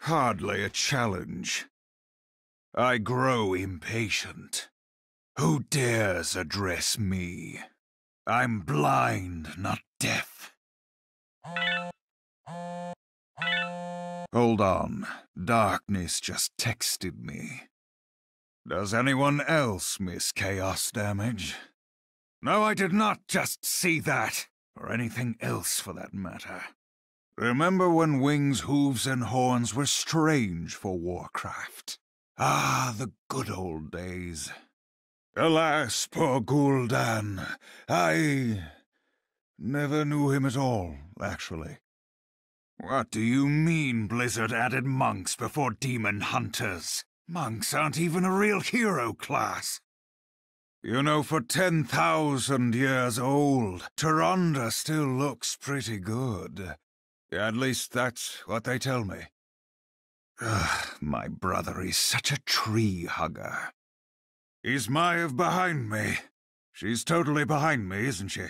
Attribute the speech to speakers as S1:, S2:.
S1: Hardly a challenge. I grow impatient. Who dares address me? I'm blind, not deaf. Hold on. Darkness just texted me. Does anyone else miss chaos damage? No, I did not just see that, or anything else for that matter. Remember when wings, hooves, and horns were strange for Warcraft? Ah, the good old days. Alas, poor Gul'dan. I never knew him at all, actually. What do you mean Blizzard added monks before demon hunters? Monks aren't even a real hero class. You know, for 10,000 years old, Tyrande still looks pretty good. At least that's what they tell me. Ugh, my brother is such a tree hugger. Is Maiev behind me? She's totally behind me, isn't she?